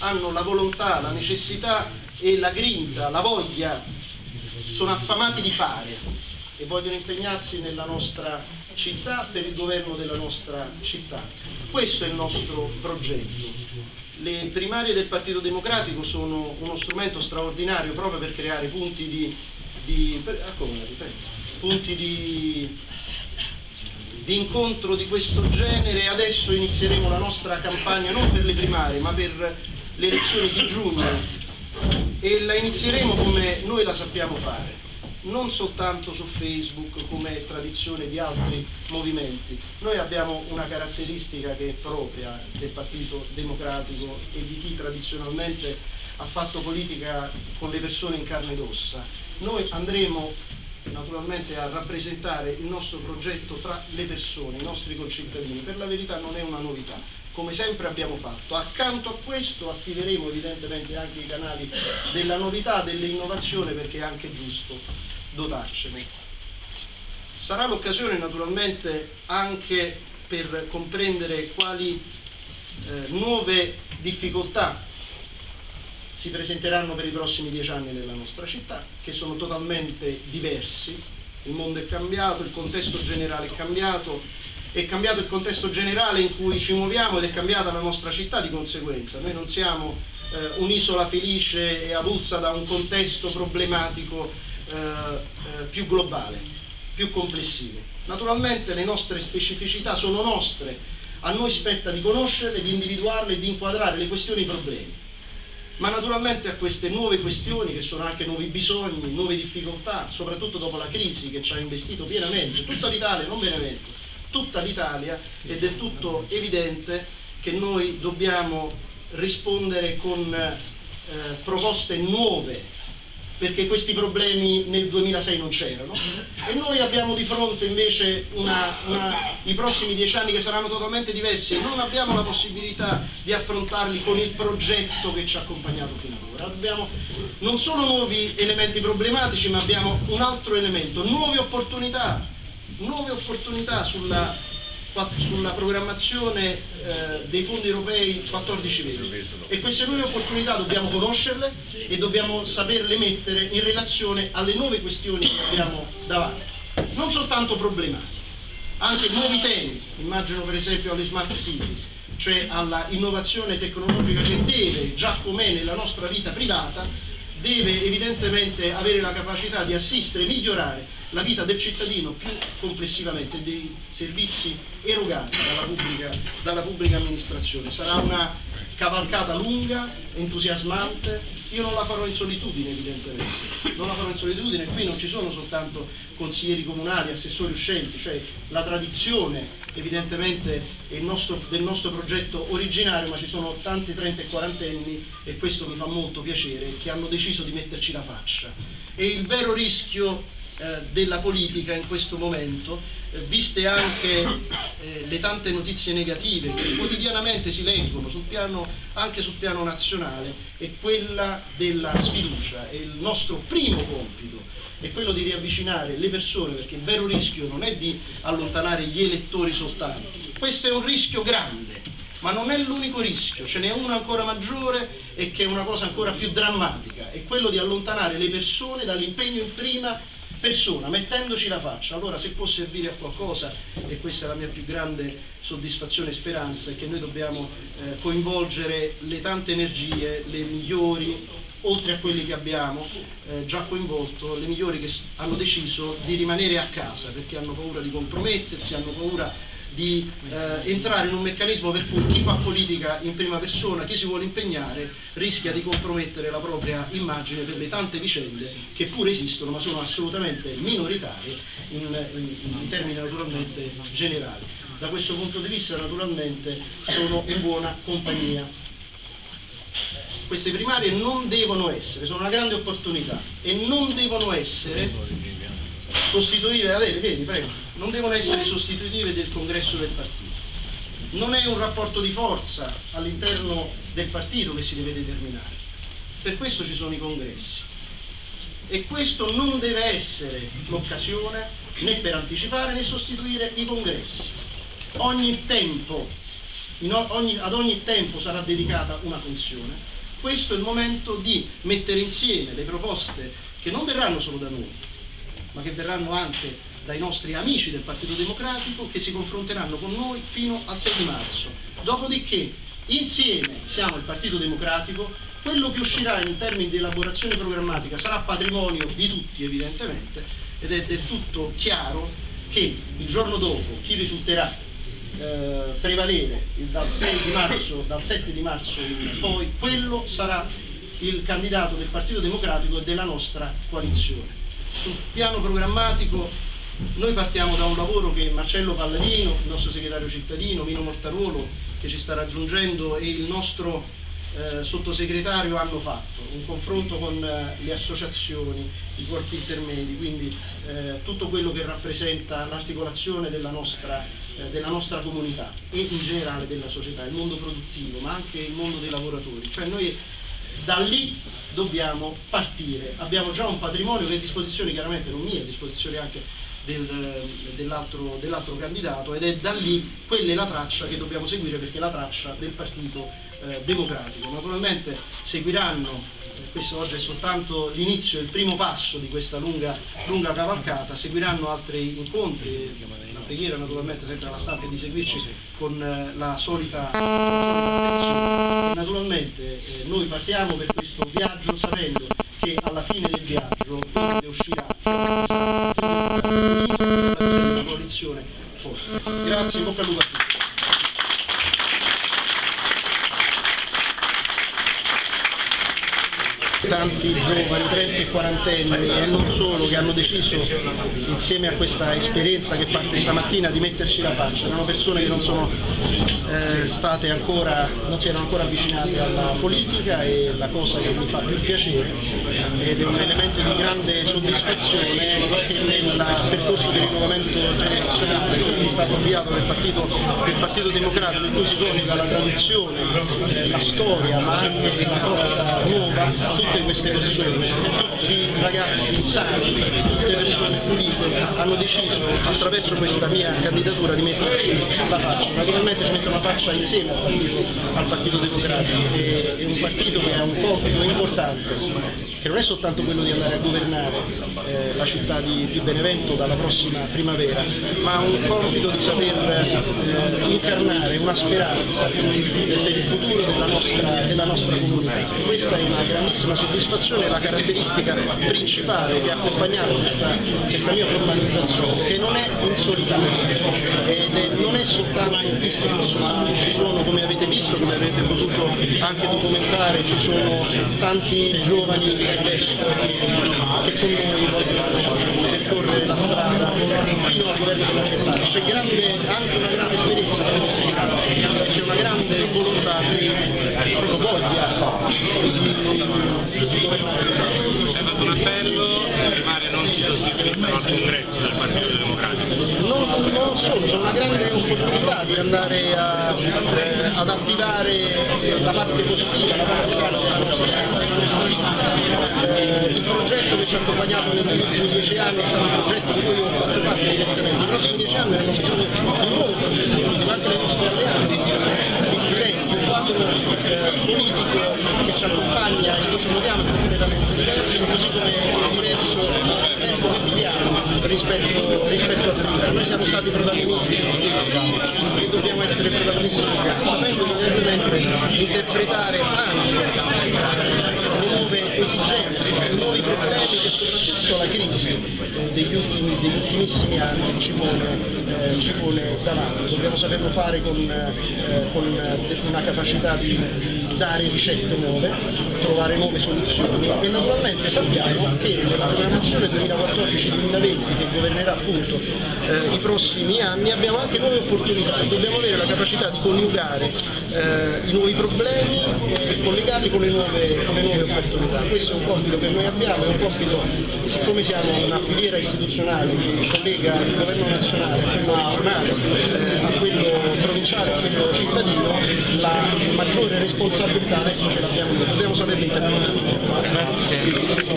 hanno la volontà, la necessità e la grinta, la voglia, sono affamati di fare e vogliono impegnarsi nella nostra città per il governo della nostra città. Questo è il nostro progetto. Le primarie del Partito Democratico sono uno strumento straordinario proprio per creare punti di, di, punti di, di incontro di questo genere. Adesso inizieremo la nostra campagna non per le primarie ma per le elezioni di giugno e la inizieremo come noi la sappiamo fare, non soltanto su Facebook come tradizione di altri movimenti. Noi abbiamo una caratteristica che è propria del Partito Democratico e di chi tradizionalmente ha fatto politica con le persone in carne ed ossa. Noi andremo naturalmente a rappresentare il nostro progetto tra le persone, i nostri concittadini. Per la verità non è una novità, come sempre abbiamo fatto. Accanto a questo attiveremo evidentemente anche i canali della novità, dell'innovazione perché è anche giusto dotarcene. Sarà l'occasione naturalmente anche per comprendere quali eh, nuove difficoltà si presenteranno per i prossimi dieci anni nella nostra città, che sono totalmente diversi. Il mondo è cambiato, il contesto generale è cambiato, è cambiato il contesto generale in cui ci muoviamo ed è cambiata la nostra città di conseguenza. Noi non siamo eh, un'isola felice e avulsa da un contesto problematico eh, eh, più globale, più complessivo. Naturalmente le nostre specificità sono nostre, a noi spetta di conoscerle, di individuarle e di inquadrare le questioni e i problemi. Ma naturalmente a queste nuove questioni, che sono anche nuovi bisogni, nuove difficoltà, soprattutto dopo la crisi che ci ha investito pienamente, tutta l'Italia, non Benevento, tutta l'Italia è del tutto evidente che noi dobbiamo rispondere con eh, proposte nuove perché questi problemi nel 2006 non c'erano e noi abbiamo di fronte invece una, una, i prossimi dieci anni che saranno totalmente diversi e non abbiamo la possibilità di affrontarli con il progetto che ci ha accompagnato fino ad ora. Abbiamo non solo nuovi elementi problematici ma abbiamo un altro elemento, nuove opportunità nuove opportunità sulla, sulla programmazione eh, dei fondi europei 14-20 e queste nuove opportunità dobbiamo conoscerle e dobbiamo saperle mettere in relazione alle nuove questioni che abbiamo davanti, non soltanto problematiche, anche nuovi temi, immagino per esempio alle smart city, cioè alla innovazione tecnologica che deve, già com'è nella nostra vita privata, deve evidentemente avere la capacità di assistere, migliorare la vita del cittadino più complessivamente dei servizi erogati dalla pubblica, dalla pubblica amministrazione. Sarà una cavalcata lunga, entusiasmante, io non la farò in solitudine evidentemente, non la farò in solitudine, qui non ci sono soltanto consiglieri comunali, assessori uscenti, cioè la tradizione evidentemente nostro, del nostro progetto originario, ma ci sono tanti 30 e 40 anni e questo mi fa molto piacere, che hanno deciso di metterci la faccia. E il vero rischio della politica in questo momento, eh, viste anche eh, le tante notizie negative che quotidianamente si leggono sul piano, anche sul piano nazionale, è quella della sfiducia. E il nostro primo compito è quello di riavvicinare le persone, perché il vero rischio non è di allontanare gli elettori soltanto, questo è un rischio grande, ma non è l'unico rischio, ce n'è uno ancora maggiore e che è una cosa ancora più drammatica, è quello di allontanare le persone dall'impegno in prima persona, mettendoci la faccia. Allora se può servire a qualcosa, e questa è la mia più grande soddisfazione e speranza, è che noi dobbiamo eh, coinvolgere le tante energie, le migliori, oltre a quelli che abbiamo eh, già coinvolto, le migliori che hanno deciso di rimanere a casa perché hanno paura di compromettersi, hanno paura di eh, entrare in un meccanismo per cui chi fa politica in prima persona, chi si vuole impegnare, rischia di compromettere la propria immagine per le tante vicende che pure esistono ma sono assolutamente minoritarie in, in, in termini naturalmente generali. Da questo punto di vista naturalmente sono in buona compagnia. Queste primarie non devono essere, sono una grande opportunità e non devono essere sostitutive, Adele, vedi, prego, non devono essere sostitutive del congresso del partito. Non è un rapporto di forza all'interno del partito che si deve determinare. Per questo ci sono i congressi. E questo non deve essere l'occasione né per anticipare né sostituire i congressi. ogni tempo, ogni, ad ogni tempo sarà dedicata una funzione, questo è il momento di mettere insieme le proposte che non verranno solo da noi, ma che verranno anche dai nostri amici del Partito Democratico che si confronteranno con noi fino al 6 di marzo. Dopodiché insieme siamo il Partito Democratico, quello che uscirà in termini di elaborazione programmatica sarà patrimonio di tutti evidentemente ed è del tutto chiaro che il giorno dopo chi risulterà eh, prevalere dal 6 di marzo, dal 7 di marzo in poi, quello sarà il candidato del Partito Democratico e della nostra coalizione. Sul piano programmatico noi partiamo da un lavoro che Marcello Palladino, il nostro segretario cittadino, Mino Mortaruolo che ci sta raggiungendo e il nostro eh, sottosegretario hanno fatto, un confronto con eh, le associazioni, i corpi intermedi, quindi eh, tutto quello che rappresenta l'articolazione della nostra, eh, della nostra comunità e in generale della società, il mondo produttivo, ma anche il mondo dei lavoratori. Cioè noi da lì dobbiamo partire. Abbiamo già un patrimonio che è a disposizione, chiaramente non mia, a disposizione anche del, dell'altro, dell candidato ed è da lì quella è la traccia che dobbiamo seguire perché è la traccia del Partito eh, Democratico. Naturalmente seguiranno questo oggi è soltanto l'inizio, il primo passo di questa lunga, lunga, cavalcata, seguiranno altri incontri, la preghiera naturalmente sempre alla stampa di seguirci con eh, la solita, attenzione. naturalmente eh, noi partiamo per questo viaggio sapendo che alla fine del viaggio uscirà una coalizione forte. Grazie, bocca al lupo a tutti. Tanti giovani, 30 e 40 anni e non solo che hanno deciso insieme a questa esperienza che parte stamattina di metterci la faccia, erano persone che non sono eh, state ancora, non si erano ancora avvicinate alla politica e la cosa che mi fa più piacere ed è un elemento di grande soddisfazione che nel percorso di rinnovamento generazionale che è stato avviato nel partito, nel partito Democratico in cui si coniuga la tradizione, eh, la storia ma anche la forza nuova, tutte tutte queste persone, tutti i ragazzi sani, tutte persone pulite hanno deciso attraverso questa mia candidatura di metterci la faccia. Naturalmente ci mettono la faccia insieme al Partito, al partito Democratico, che è un partito che ha un compito importante, che non è soltanto quello di andare a governare eh, la città di, di, Benevento dalla prossima primavera, ma ha un compito di saper eh, incarnare una speranza per il futuro della nostra, della nostra comunità. Questa è una grandissima soddisfazione la caratteristica principale che ha accompagnato questa, questa mia formalizzazione, che non è in solitario ed è, non è soltanto in vista personale, ci sono, come avete visto, come avete potuto anche documentare, ci sono tanti giovani adesso che con noi vogliono percorrere la strada fino al governo della città. C'è anche una grande esperienza c'è una grande volontà di voglia di hai fatto un appello che Mario non si sostituiscano al congresso del Partito Democratico. Solo, c'è una grande opportunità di andare a, eh, ad attivare la parte positiva, la parte. Eh, il progetto che ci ha accompagnato negli ultimi dieci anni è stato un progetto di cui ho fatto parte evidentemente. I prossimi dieci anni hanno bisogno di un nuovo progetto, anche le nostre alleanze differenti, un quadro eh, politico che ci accompagna e che ci muoviamo completamente diverso, così come è diverso il come viviamo rispetto, rispetto a prima. Noi siamo stati protagonisti. E dobbiamo essere protagonisti. Sapendo evidentemente interpretare anche nuove esigenze, che soprattutto la crisi degli, ultimi, degli ultimissimi anni ci pone, eh, ci pone, davanti. Dobbiamo saperlo fare con, eh, con una capacità di, di, dare ricette nuove, trovare nuove soluzioni e naturalmente sappiamo che nella programmazione 2014-2020 che governerà appunto eh, i prossimi anni abbiamo anche nuove opportunità dobbiamo avere la capacità di coniugare eh, i nuovi problemi collegarli con le nuove, con le nuove opportunità. Questo è un compito che noi abbiamo, è un compito, siccome siamo una filiera istituzionale che collega il governo nazionale a quello regionale, a quello provinciale, a quello cittadino, la maggiore responsabilità adesso ce l'abbiamo, dobbiamo saperlo interpretare.